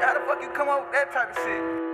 How the fuck you come up with that type of shit?